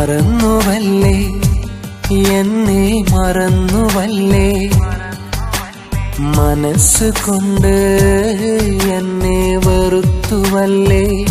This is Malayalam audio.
മറന്നുവല്ലേ? എന്നെ മറന്നുവല്ലേ? മനസ്സ് കൊണ്ട് എന്നെ വെറുത്തുവല്ലേ?